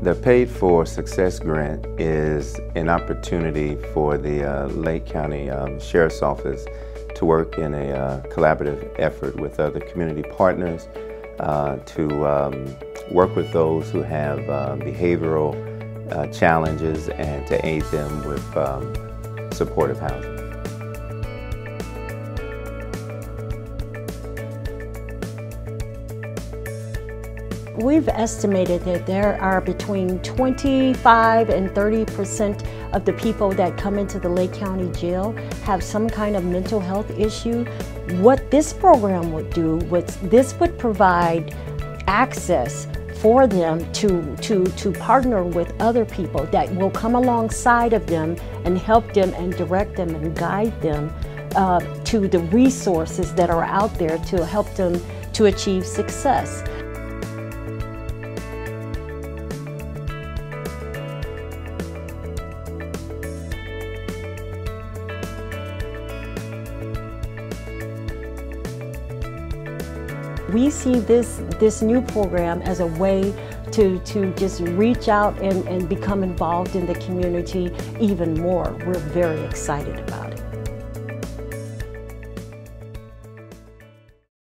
The Pay for Success Grant is an opportunity for the uh, Lake County um, Sheriff's Office to work in a uh, collaborative effort with other community partners uh, to um, work with those who have uh, behavioral uh, challenges and to aid them with um, supportive housing. We've estimated that there are between 25 and 30 percent of the people that come into the Lake County Jail have some kind of mental health issue. What this program would do was this would provide access for them to, to, to partner with other people that will come alongside of them and help them and direct them and guide them uh, to the resources that are out there to help them to achieve success. We see this, this new program as a way to, to just reach out and, and become involved in the community even more. We're very excited about it.